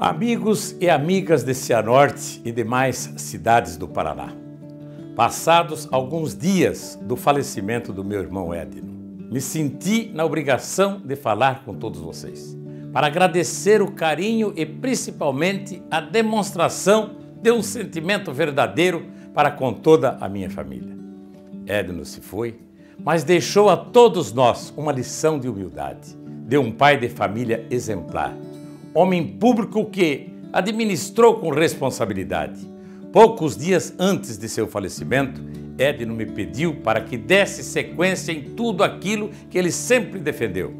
Amigos e amigas de Cianorte e demais cidades do Paraná. Passados alguns dias do falecimento do meu irmão Edno, me senti na obrigação de falar com todos vocês, para agradecer o carinho e principalmente a demonstração de um sentimento verdadeiro para com toda a minha família. Edno se foi, mas deixou a todos nós uma lição de humildade, de um pai de família exemplar homem público que administrou com responsabilidade. Poucos dias antes de seu falecimento, Edno me pediu para que desse sequência em tudo aquilo que ele sempre defendeu.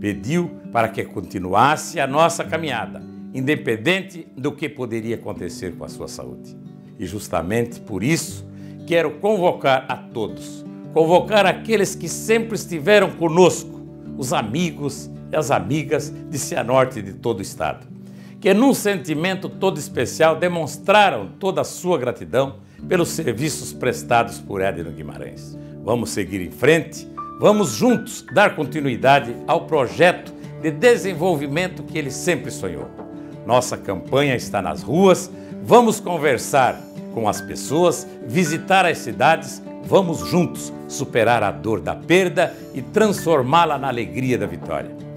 Pediu para que continuasse a nossa caminhada, independente do que poderia acontecer com a sua saúde. E justamente por isso, quero convocar a todos, convocar aqueles que sempre estiveram conosco, os amigos, as amigas de Cianorte de todo o estado, que num sentimento todo especial demonstraram toda a sua gratidão pelos serviços prestados por Edno Guimarães. Vamos seguir em frente, vamos juntos dar continuidade ao projeto de desenvolvimento que ele sempre sonhou. Nossa campanha está nas ruas, vamos conversar com as pessoas, visitar as cidades, vamos juntos superar a dor da perda e transformá-la na alegria da vitória.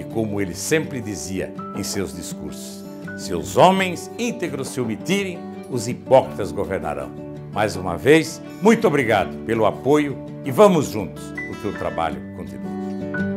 E como ele sempre dizia em seus discursos: se os homens íntegros se omitirem, os hipócritas governarão. Mais uma vez, muito obrigado pelo apoio e vamos juntos, porque o trabalho continua.